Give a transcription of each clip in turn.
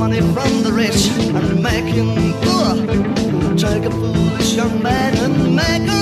money from the rich and make him poor. Take a foolish young man and make him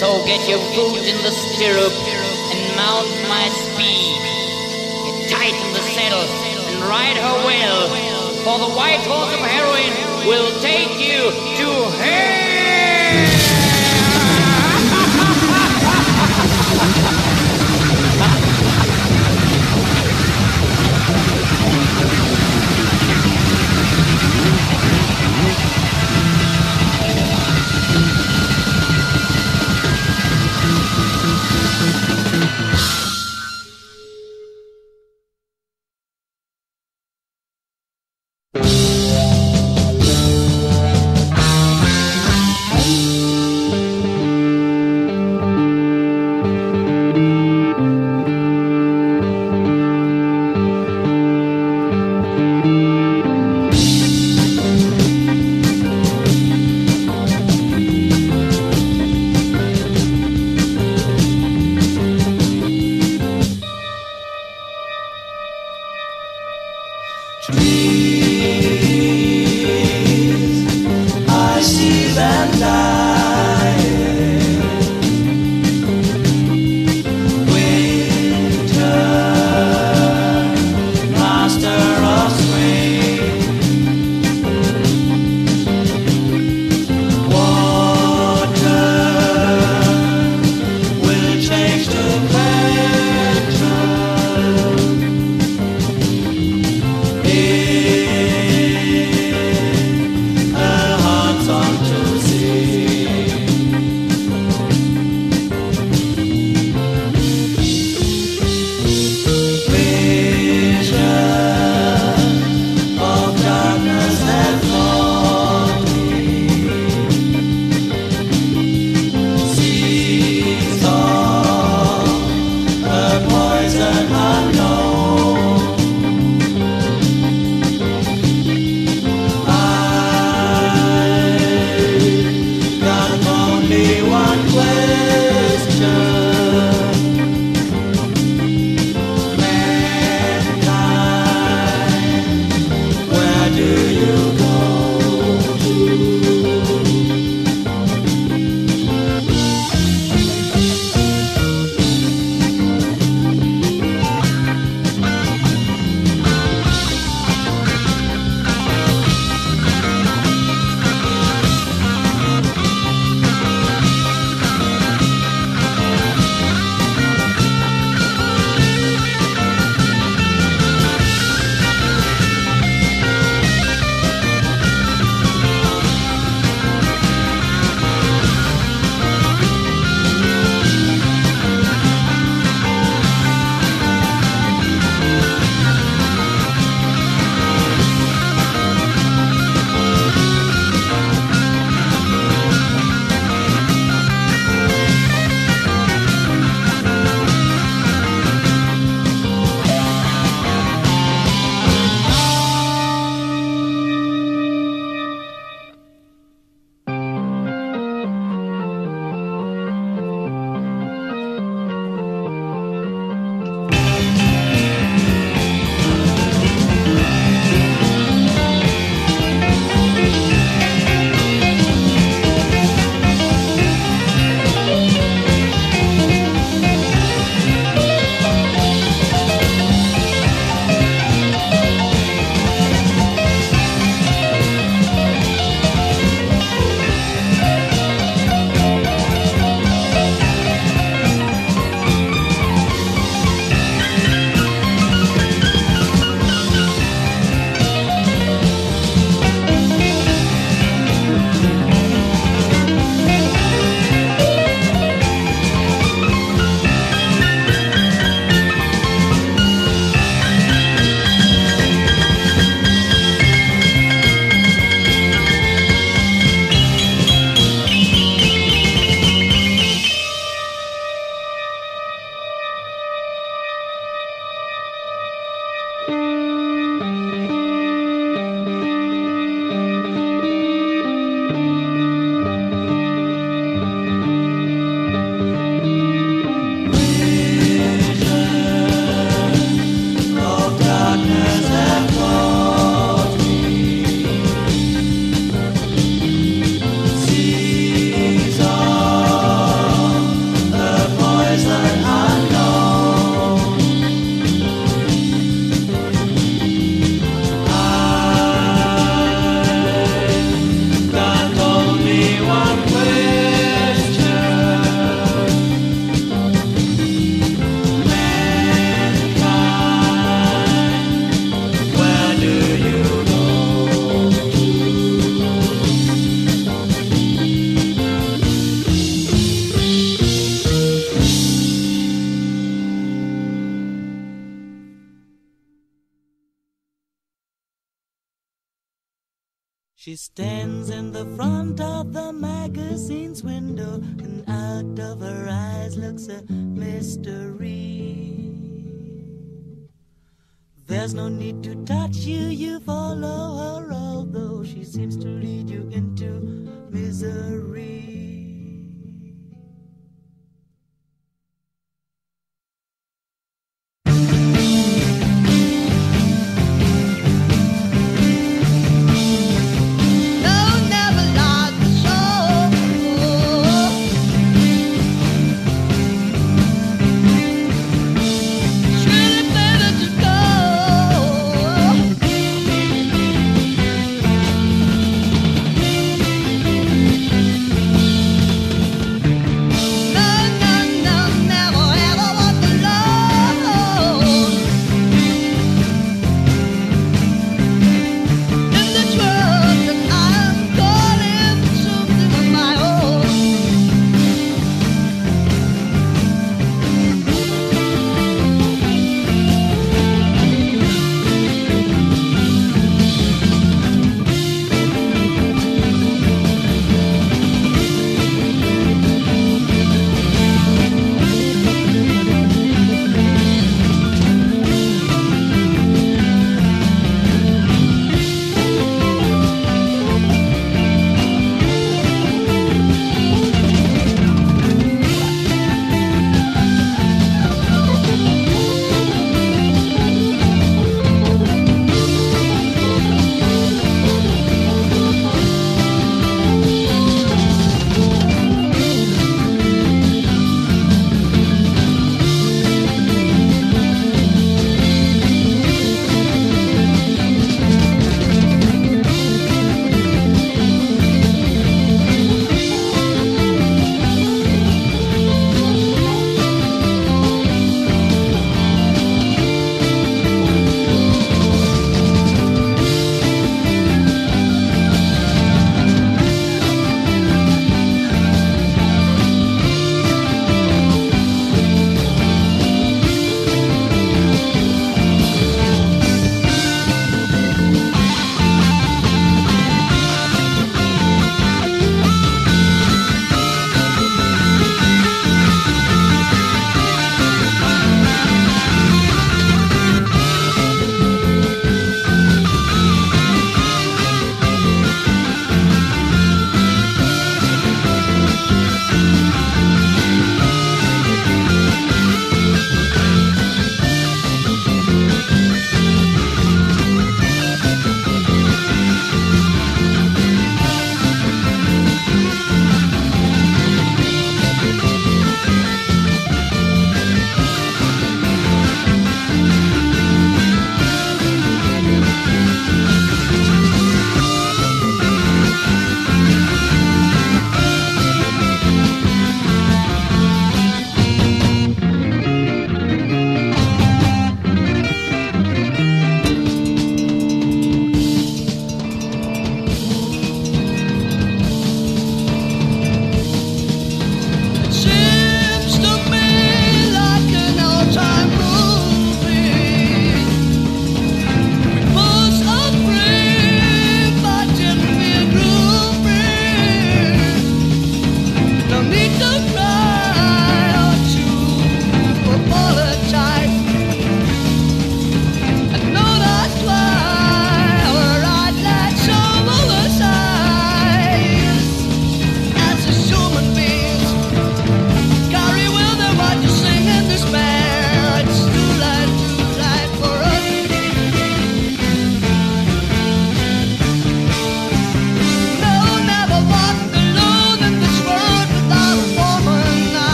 So get your foot in the stirrup and mount my speed. Get tight in the saddle and ride her well, for the white horse of heroin will take you to hell.